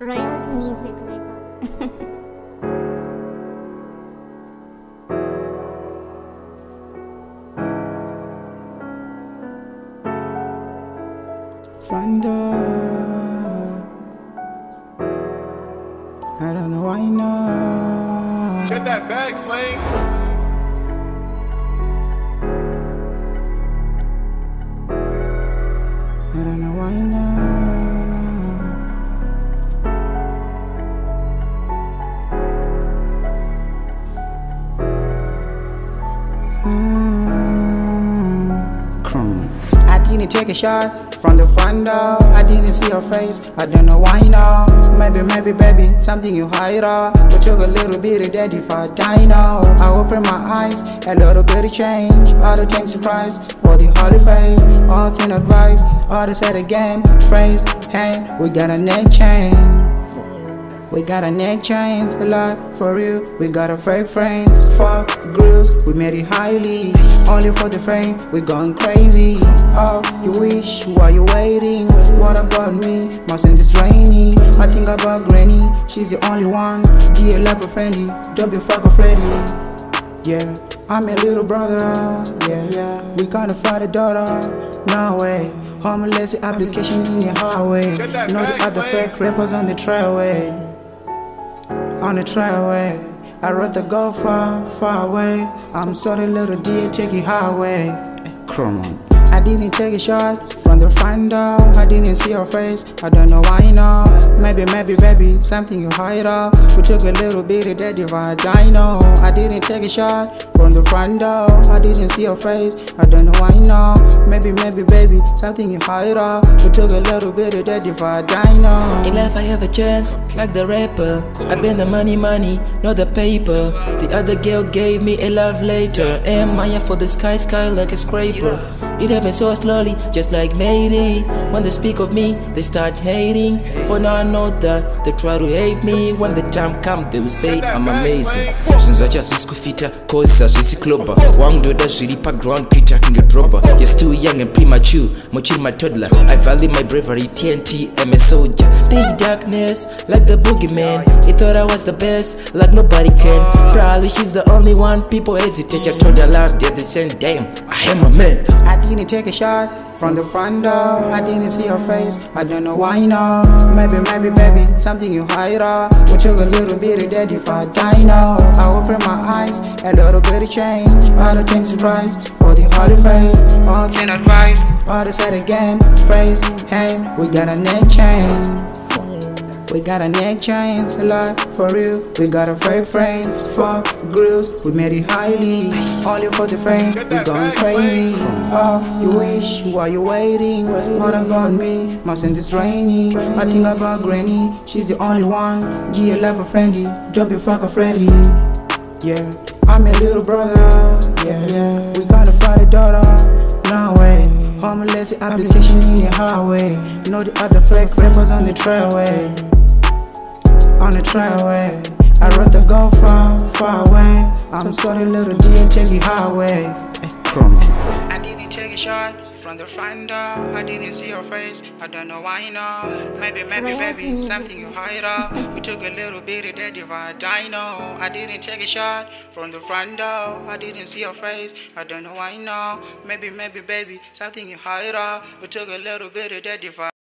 Royalty Music Label. Thunder. I don't know why now. Get that bag, Flame. Take a shot from the front door. I didn't see your face. I don't know why now. Maybe, maybe, baby, something you hide up. But took a little bit of that if I die now. I open my eyes, a little bit of change. All the things surprise for the holy face. All ten advice, all the set again. Phrase, hey, we got a name chain. We got a neck chains, a lot for real. We got a fake frames, fuck grills. We made it highly, only for the fame. We gone crazy. Oh, you wish, why you waiting? What about me? Mustn't this rainy? I think about Granny, she's the only one. Dear lover friendly, don't be fuck Freddy. Yeah, I'm your little brother. Yeah, yeah. We gonna find a daughter. No way. Homeless application in your highway. Know the other fake rappers on the trailway on the trailway. I'd rather go far, far away. I'm sorry, little dear, take it highway. Chrome. I didn't take a shot from the front door. I didn't see your face. I don't know why now. Maybe, maybe, baby, something you hide up. We took a little bit of that if I didn't take a shot from the front door. I didn't see your face. I don't know why now. Maybe, maybe, baby, something you hide up. We took a little bit of that now. In life I have a chance, like the rapper. I been the money, money, not the paper. The other girl gave me a love later. Am I for the sky, sky like a scraper? It happened so slowly, just like Mayday. When they speak of me, they start hating. For now I know that they try to hate me. When the time comes, they will say I'm amazing. Zvinhu zvachazvisi kufita cause hazvisi cloba wangudoda zviri paground kuita kunge droba yes too young and premature muchiri matodler i value my bravery tnt i'm a soldier. Big darkness like the boogeyman. He thought i was the best like nobody can. Probably she's the only one people hesitate. I told her loud at the same. Damn i am a man. I didn't take a shot from the front door. I didn't see your face. I don't know why now. Maybe, maybe, baby, something you hide up. We took a little bit of that if I die now. I open my eyes, a little bit of change. The things surprise for the holy face. All ten advice, all the said again. Phrase, hey, we got a neck chain. We got a neck chains, a lot for real. We got a fake frames, fuck grills. We made it highly, only for the fame. We going crazy. Oh, you wish, why you waiting? What about me? Mustn't this rainy? I think about Granny, she's the only one. G level friendly, don't be fuck Freddy. Yeah, I'm your little brother. Yeah, yeah. We find a daughter. No way. Homeless application in the highway. You Know the other fake rappers on the trailway. On the trailway. I'd rather go far, far away. I'm sorry, little dear, take it highway. Chrome. I didn't take a shot from the front door. I didn't see your face. I don't know why now. Maybe, maybe, Royalty baby, something you hide up. We took a little bit of that if I die now. I didn't take a shot from the front door. I didn't see your face. I don't know why now. Maybe, maybe, baby, something you hide up. We took a little bit of that if I